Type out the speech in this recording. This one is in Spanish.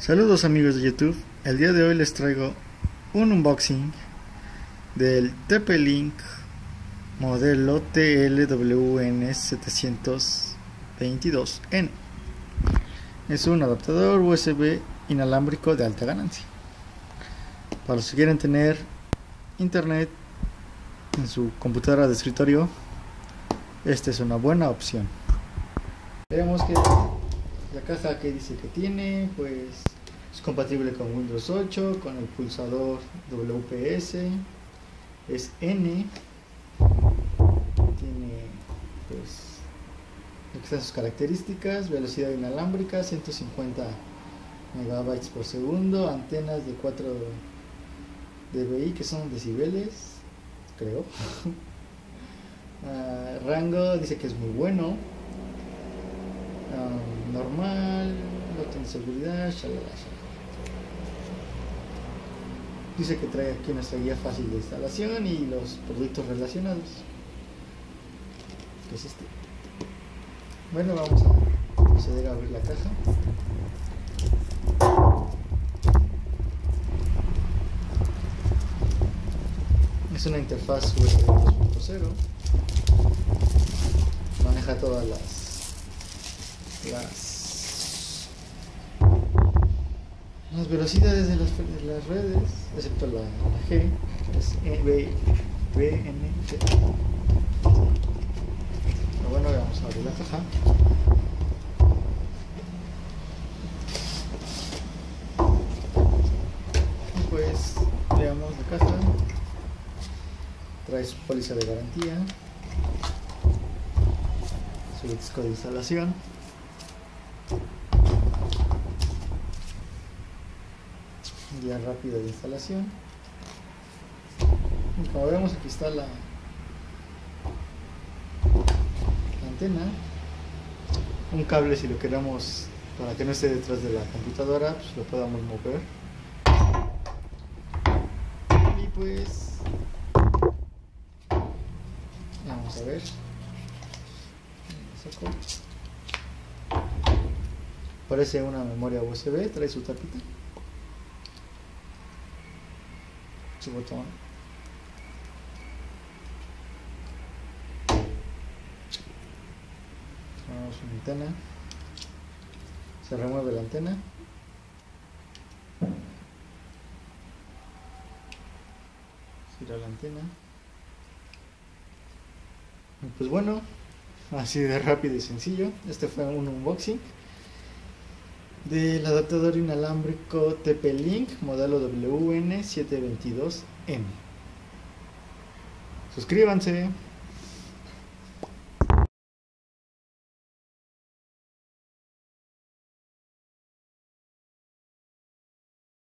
Saludos amigos de YouTube, el día de hoy les traigo un unboxing del TP-Link modelo TLWN722N. Es un adaptador USB inalámbrico de alta ganancia. Para los que quieren tener internet en su computadora de escritorio, esta es una buena opción. Veamos que la caja que dice que tiene, pues es compatible con Windows 8, con el pulsador WPS, es N, tiene pues son sus características, velocidad inalámbrica, 150 megabytes por segundo, antenas de 4 dBi que son decibeles, creo. Ah, rango dice que es muy bueno. Ah, normal, botón de seguridad, shalala, shalala. Dice que trae aquí nuestra guía fácil de instalación y los productos relacionados. ¿Qué es este? Bueno, vamos a proceder a abrir la caja. Es una interfaz USB 2.0. Maneja todas las, las velocidades de las, de las redes, excepto la, G, es e, B, N, G. Pero bueno, vamos a abrir la caja. Pues veamos la caja. Trae su póliza de garantía, su disco de instalación. Guía rápida de instalación. Y como vemos aquí está la, antena. Un cable si lo queremos para que no esté detrás de la computadora pues lo podamos mover. Y pues vamos a ver. Parece una memoria USB trae su tapita su botón. Tenemos una antena. Se remueve la antena. Gira la antena. Pues bueno así de rápido y sencillo este fue un unboxing del adaptador inalámbrico TP-Link modelo WN722M. Suscríbanse.